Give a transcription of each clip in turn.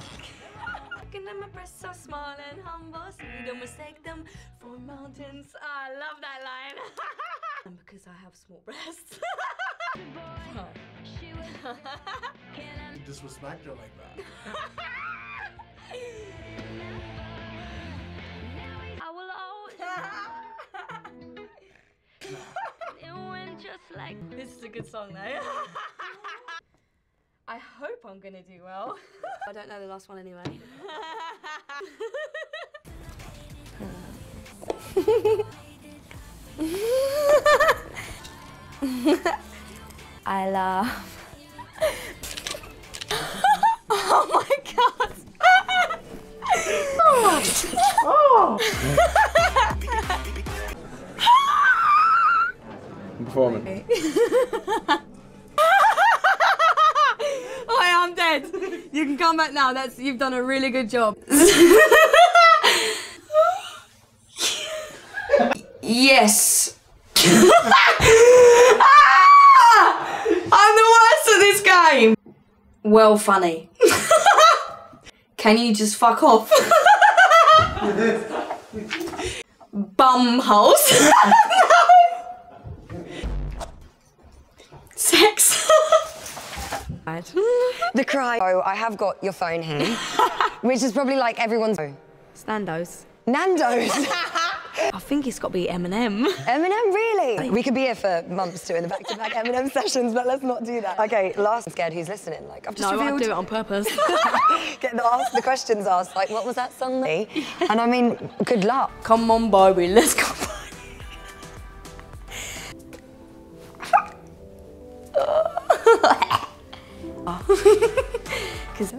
and my breasts so small and humble, so you don't mistake them for mountains. Ah, I love that line. and because I have small breasts. You disrespect her like that. I will always. it went just like this is a good song though. I hope I'm gonna do well. I don't know the last one anyway. I love. oh my god. Performance. I You can come back now. That's you've done a really good job. yes. I'm the worst at this game. Well, funny. Can you just fuck off? Bum holes. Sex. The cry. Oh, I have got your phone here, which is probably like everyone's. Standos. Nando's. I think it's got to be Eminem. Eminem, really? We could be here for months doing the back-to-back Eminem sessions, but let's not do that. Okay, last I'm scared who's listening. Like I've just No, I revealed. do it on purpose. Getting asked the questions asked. Like, what was that song? And I mean, good luck. Come on, Barbie, let's go. Cause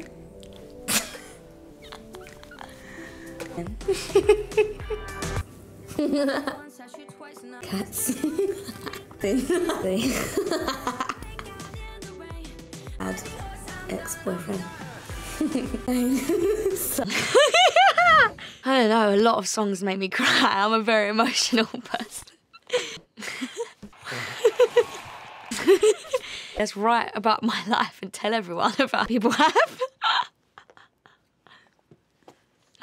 cats. they they ex-boyfriend. I don't know, a lot of songs make me cry. I'm a very emotional person. Let's write about my life and tell everyone about people have.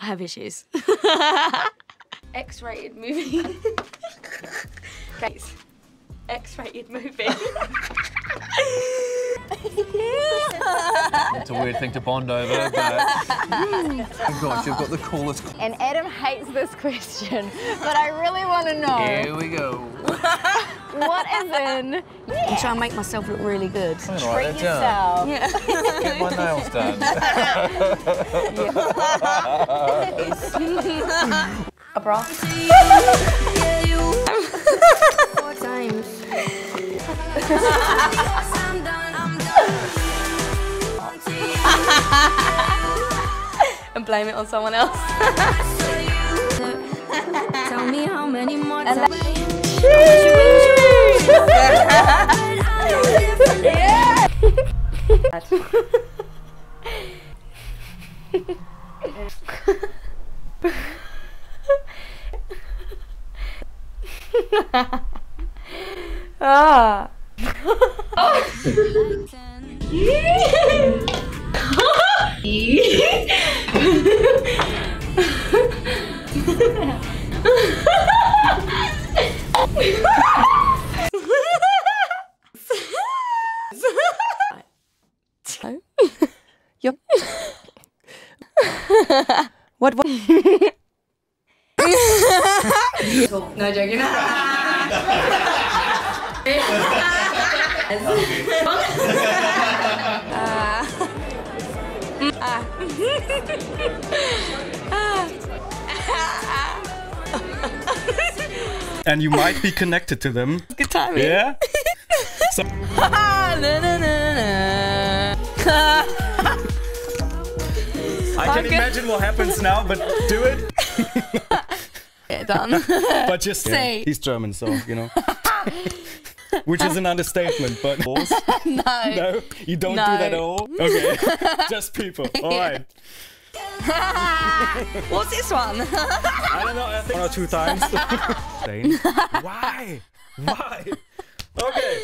I have issues. X-rated movie. Guys, X-rated movie. It's a weird thing to bond over, but. oh gosh, you've got the coolest. And Adam hates this question, but I really want to know Here we go. What is in I'm trying to make myself look really good. I'm gonna write treat that uh, down. yourself. Get my nails done. A bra. Four times. and blame it on someone else. Tell me how many more And times. ah. Yep. What? What? No joking. and you might be connected to them. Good timing. Yeah? So, I can Okay. imagine what happens now, but do it. yeah, done. But just Say. he's German, so you know. Which is an understatement, but no, no, you don't do that at all. Okay, just people. All right. What's this one? I don't know. I think one or two times. Why? Why? Okay.